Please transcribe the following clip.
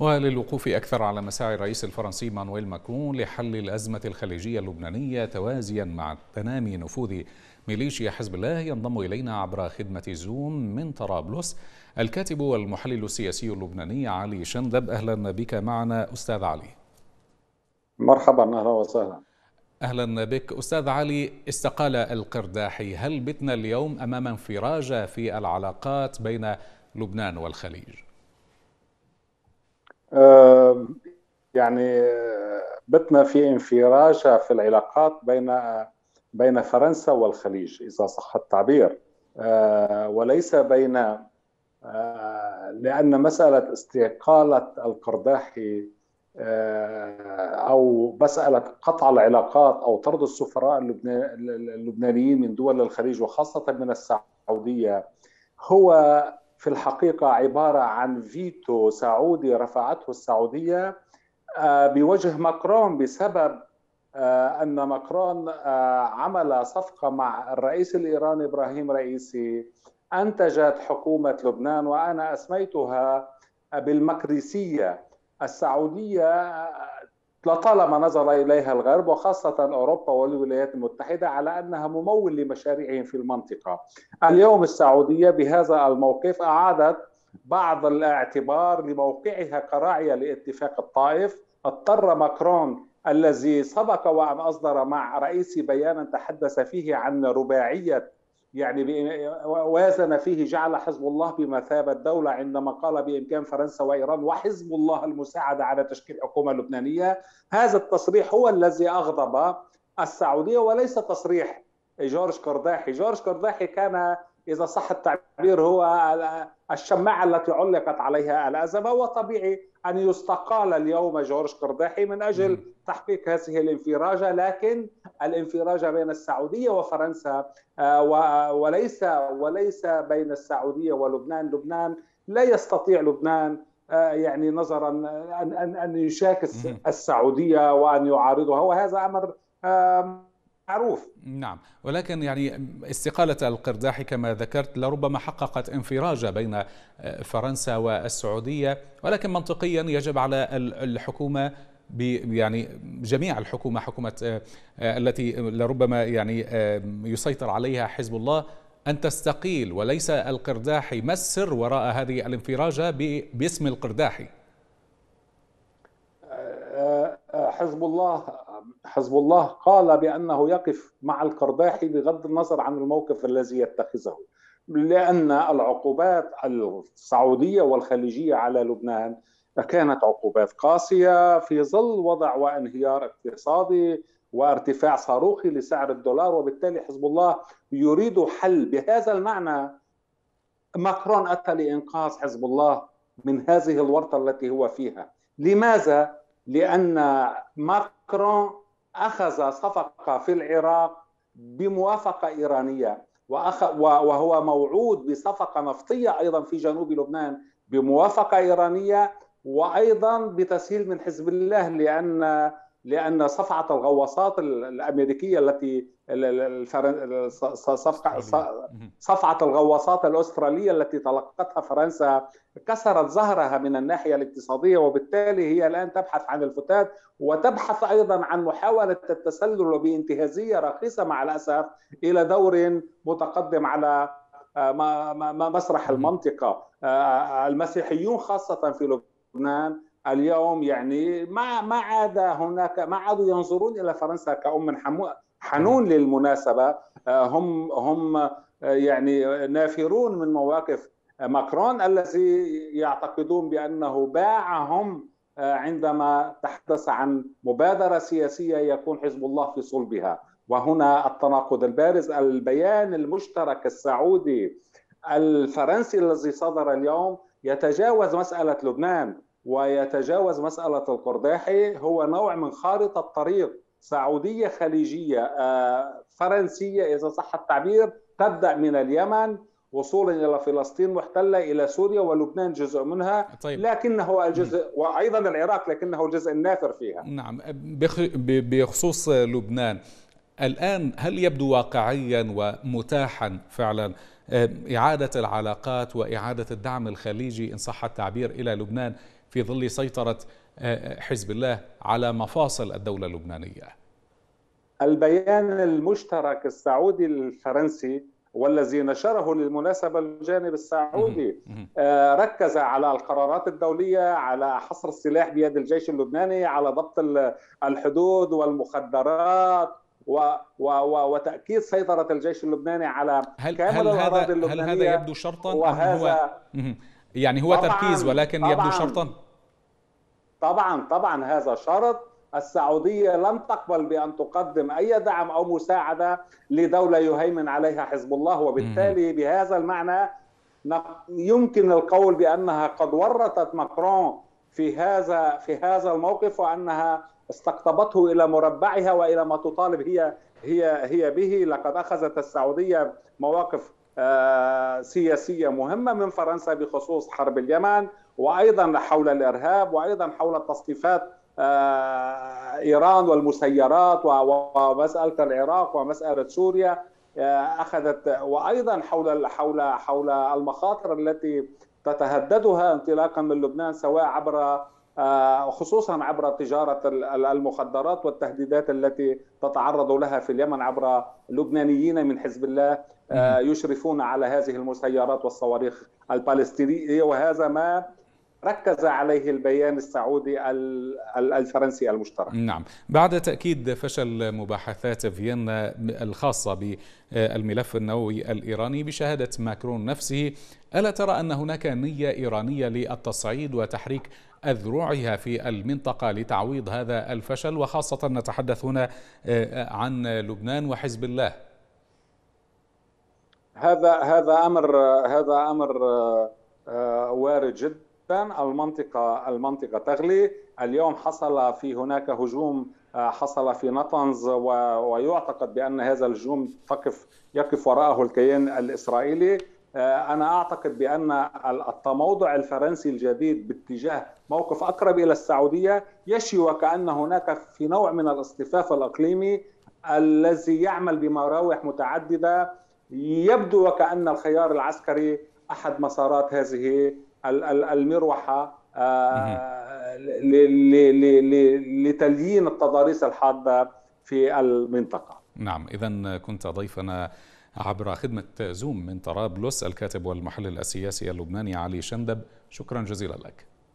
وللوقوف أكثر على مساعي الرئيس الفرنسي مانويل ماكرون لحل الأزمة الخليجية اللبنانية توازيا مع تنامي نفوذ ميليشيا حزب الله ينضم إلينا عبر خدمة زوم من طرابلس. الكاتب والمحلل السياسي اللبناني علي شندب أهلا بك معنا أستاذ علي. مرحبا أهلا وسهلا. أهلا بك. أستاذ علي استقال القرداحي هل بتنا اليوم أمام انفراجة في العلاقات بين لبنان والخليج؟ يعني بتنا في انفراج في العلاقات بين بين فرنسا والخليج إذا صح التعبير. وليس بين لأن مسألة استقالة القرداحي أو مسألة قطع العلاقات أو طرد السفراء اللبنانيين من دول الخليج وخاصة من السعودية هو في الحقيقة عبارة عن فيتو سعودي رفعته السعودية بوجه ماكرون بسبب أن ماكرون عمل صفقة مع الرئيس الإيراني إبراهيم رئيسي أنتجت حكومة لبنان وأنا أسميتها بالمكريسية السعودية لطالما نظر إليها الغرب وخاصة أوروبا والولايات المتحدة على أنها ممول لمشاريعهم في المنطقة. اليوم السعودية بهذا الموقف أعادت بعض الاعتبار لموقعها كراعية لاتفاق الطائف، اضطر ماكرون الذي سبق وأن أصدر مع رئيس بيانا تحدث فيه عن رباعية يعني وازن فيه جعل حزب الله بمثابة دولة عندما قال بإمكان فرنسا وإيران وحزب الله المساعدة على تشكيل حكومة لبنانية هذا التصريح هو الذي أغضب السعودية وليس تصريح جورج قرداحي جورج قرداحي كان إذا صح التعبير هو الشماعة التي علقت عليها الأزمة وطبيعي أن يستقال اليوم جورج قرداحي من أجل تحقيق هذه الانفراجة لكن الانفراجة بين السعودية وفرنسا وليس وليس بين السعودية ولبنان. لبنان لا يستطيع لبنان يعني نظرا أن أن أن يشاكس السعودية وأن يعارضها وهذا أمر معروف. نعم ولكن يعني استقالة القرداحي كما ذكرت لربما حققت انفراجة بين فرنسا والسعودية ولكن منطقيا يجب على الحكومة يعني جميع الحكومة حكومة التي لربما يعني يسيطر عليها حزب الله أن تستقيل وليس القرداحي ما السر وراء هذه الانفراجة باسم القرداحي؟ حزب الله حزب الله قال بأنه يقف مع القرداحي بغض النظر عن الموقف الذي يتخذه لأن العقوبات السعودية والخليجية على لبنان كانت عقوبات قاسية في ظل وضع وانهيار اقتصادي وارتفاع صاروخي لسعر الدولار وبالتالي حزب الله يريد حل بهذا المعنى. ماكرون أتى لإنقاذ حزب الله من هذه الورطة التي هو فيها. لماذا؟ لأن ماكرون أخذ صفقة في العراق بموافقة إيرانية وهو موعود بصفقة نفطية أيضا في جنوب لبنان بموافقة إيرانية وأيضا بتسهيل من حزب الله لأن لأن صفعة الغواصات الأمريكية التي صفقه صفعة الغواصات الأسترالية التي تلقتها فرنسا كسرت ظهرها من الناحية الاقتصادية وبالتالي هي الآن تبحث عن الفتات وتبحث أيضا عن محاولة التسلل بانتهازية رخيصه مع الأسف إلى دور متقدم على مسرح المنطقة. المسيحيون خاصة في لبنان اليوم يعني ما ما عاد هناك ما عادوا ينظرون إلى فرنسا كأم حنون للمناسبة. هم هم يعني نافرون من مواقف ماكرون الذي يعتقدون بأنه باعهم عندما تحدث عن مبادرة سياسية يكون حزب الله في صلبها. وهنا التناقض البارز البيان المشترك السعودي الفرنسي الذي صدر اليوم يتجاوز مسألة لبنان. ويتجاوز مسألة القرداحي هو نوع من خارطة طريق سعودية خليجية فرنسية إذا صح التعبير تبدأ من اليمن وصولا إلى فلسطين محتلة إلى سوريا ولبنان جزء منها طيب. لكنه الجزء وأيضا العراق لكنه الجزء النافر فيها. نعم. بخصوص لبنان الآن هل يبدو واقعيا ومتاحا فعلا إعادة العلاقات وإعادة الدعم الخليجي إن صح التعبير إلى لبنان؟ في ظل سيطرة حزب الله على مفاصل الدولة اللبنانية. البيان المشترك السعودي الفرنسي والذي نشره للمناسبة الجانب السعودي ركز على القرارات الدولية على حصر السلاح بيد الجيش اللبناني على ضبط الحدود والمخدرات و و و وتأكيد سيطرة الجيش اللبناني على هل كامل هل الأراضي اللبنانيه هل هذا يبدو شرطا وهذا هو يعني هو تركيز ولكن طبعاً. يبدو شرطا. طبعا طبعا هذا شرط. السعودية لن تقبل بأن تقدم أي دعم أو مساعدة لدولة يهيمن عليها حزب الله. وبالتالي بهذا المعنى يمكن القول بأنها قد ورطت ماكرون في هذا في هذا الموقف وأنها استقطبته إلى مربعها وإلى ما تطالب هي هي هي به. لقد أخذت السعودية مواقف سياسية مهمة من فرنسا بخصوص حرب اليمن وأيضا حول الإرهاب وأيضا حول تصنيفات إيران والمسيرات ومسألة العراق ومسألة سوريا أخذت وأيضا حول حول حول المخاطر التي تتهددها انطلاقا من لبنان سواء عبر خصوصا عبر تجارة المخدرات والتهديدات التي تتعرض لها في اليمن عبر لبنانيين من حزب الله يشرفون على هذه المسيرات والصواريخ البالستينية وهذا ما ركز عليه البيان السعودي الفرنسي المشترك. نعم. بعد تأكيد فشل مباحثات فيينا الخاصة بالملف النووي الإيراني بشهادة ماكرون نفسه ألا ترى أن هناك نية إيرانية للتصعيد وتحريك أذرعها في المنطقة لتعويض هذا الفشل؟ وخاصة نتحدث هنا عن لبنان وحزب الله. هذا هذا أمر هذا أمر وارد جدا المنطقة المنطقة تغلي. اليوم حصل في هناك هجوم حصل في نطنز ويعتقد بأن هذا الهجوم تقف يقف وراءه الكيان الإسرائيلي. أنا أعتقد بأن التموضع الفرنسي الجديد باتجاه موقف أقرب إلى السعودية يشي وكأن هناك في نوع من الاصطفاف الإقليمي الذي يعمل بمراوح متعددة. يبدو وكأن الخيار العسكري أحد مسارات هذه المروحة لتليين التضاريس الحادة في المنطقة. نعم إذا كنت ضيفنا عبر خدمة زوم من طرابلس الكاتب والمحلل السياسي اللبناني علي شندب. شكرا جزيلا لك.